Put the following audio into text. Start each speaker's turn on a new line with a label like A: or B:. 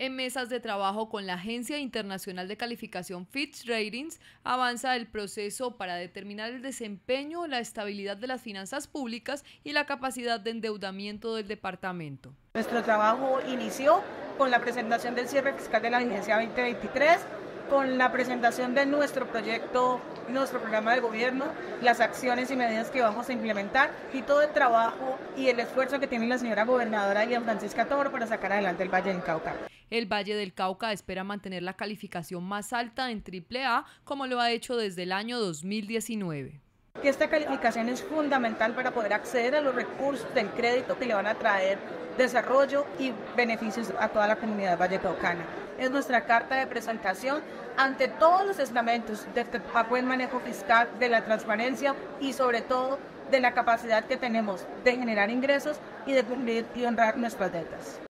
A: En mesas de trabajo con la Agencia Internacional de Calificación Fitch Ratings avanza el proceso para determinar el desempeño, la estabilidad de las finanzas públicas y la capacidad de endeudamiento del departamento.
B: Nuestro trabajo inició con la presentación del cierre fiscal de la vigencia 2023 con la presentación de nuestro proyecto, nuestro programa de gobierno, las acciones y medidas que vamos a implementar y todo el trabajo y el esfuerzo que tiene la señora gobernadora Elian Francisca Toro para sacar adelante el Valle del Cauca.
A: El Valle del Cauca espera mantener la calificación más alta en AAA como lo ha hecho desde el año 2019
B: que esta calificación es fundamental para poder acceder a los recursos del crédito que le van a traer desarrollo y beneficios a toda la comunidad vallecaucana. Es nuestra carta de presentación ante todos los estamentos del buen manejo fiscal, de la transparencia y sobre todo de la capacidad que tenemos de generar ingresos y de cumplir y honrar nuestras deudas.